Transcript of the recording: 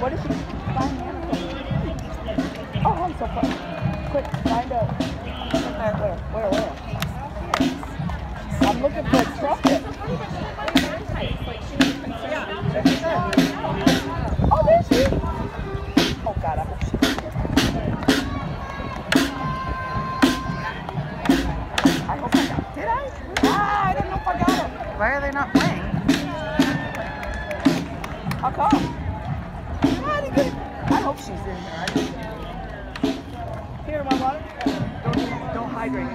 What if you find Annika? Oh, I'm so close. Quick, find out. Where, where, where? I'm looking for a trumpet. Oh, there she is. Oh, God, I'm I hope I got Did I? Ah, I don't know if I got it. Why are they not playing? How come? She's in here. Here, my water. Don't, don't hydrate.